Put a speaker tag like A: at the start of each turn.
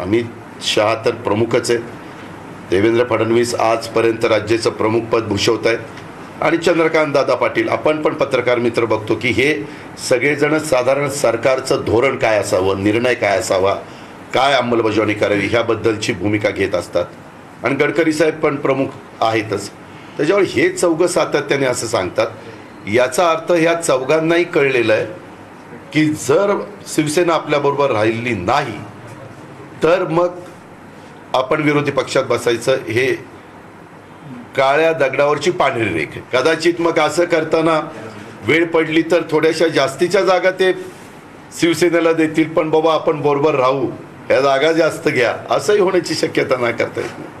A: अमित शहा तर प्रमुखच आहेत. देवेंद्र फडणवीस आजपर्यंत राज्याचं प्रमुख पद भूषवत आहेत आणि चंद्रकांत दादा पाटील आपण पण पत्रकार मित्र बघतो की हे सगळेजण साधारण सरकारचं धोरण काय असावं निर्णय काय असावा काय अंमलबजावणी करावी ह्याबद्दलची भूमिका घेत असतात. आणि गडकरी साहेब पण प्रमुख आहेतच. त्याच्यामुळे हे चौघं सातत्याने असं सांगतात. याचा अर्थ ह्या चौघांनाही कळलेलं आहे की जर शिवसेना आपल्याबरोबर राहिली नाही तर मग आपण विरोधी पक्षात बसायचं हे काळ्या दगडावरची पांढरी रेख. कदाचित मग असं करताना वेळ पडली तर थोड्याशा जास्तीच्या जागा ते शिवसेनेला देतील पण बाबा आपण बरोबर राहू. ह्या जागा जास्त घ्या. असंही होण्याची शक्यता नाही करता येत नाही.